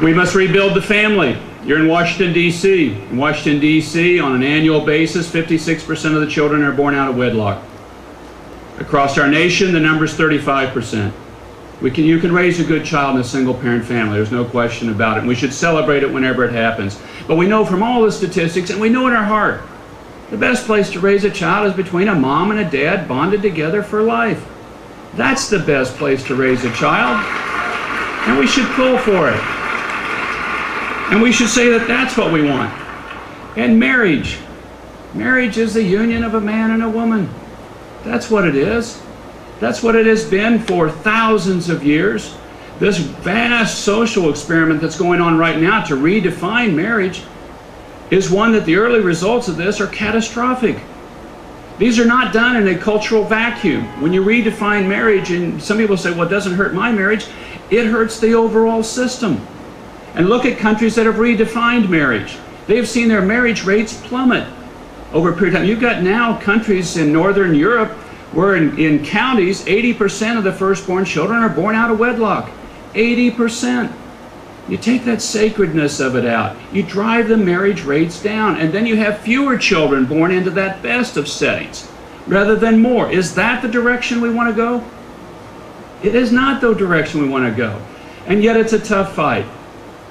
We must rebuild the family. You're in Washington, D.C. In Washington, D.C., on an annual basis, 56% of the children are born out of wedlock. Across our nation, the number is 35%. We can, you can raise a good child in a single parent family, there's no question about it. And we should celebrate it whenever it happens. But we know from all the statistics, and we know in our heart, the best place to raise a child is between a mom and a dad bonded together for life. That's the best place to raise a child. And we should pull for it. And we should say that that's what we want. And marriage. Marriage is the union of a man and a woman. That's what it is. That's what it has been for thousands of years. This vast social experiment that's going on right now to redefine marriage is one that the early results of this are catastrophic. These are not done in a cultural vacuum. When you redefine marriage, and some people say, well, it doesn't hurt my marriage, it hurts the overall system. And look at countries that have redefined marriage. They've seen their marriage rates plummet over a period of time. You've got now countries in Northern Europe where in, in counties, 80% of the firstborn children are born out of wedlock. 80%. You take that sacredness of it out. You drive the marriage rates down, and then you have fewer children born into that best of settings rather than more. Is that the direction we want to go? It is not the direction we want to go. And yet it's a tough fight.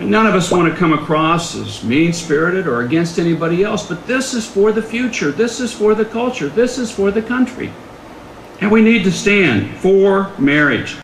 And none of us want to come across as mean spirited or against anybody else, but this is for the future. This is for the culture. This is for the country. And we need to stand for marriage.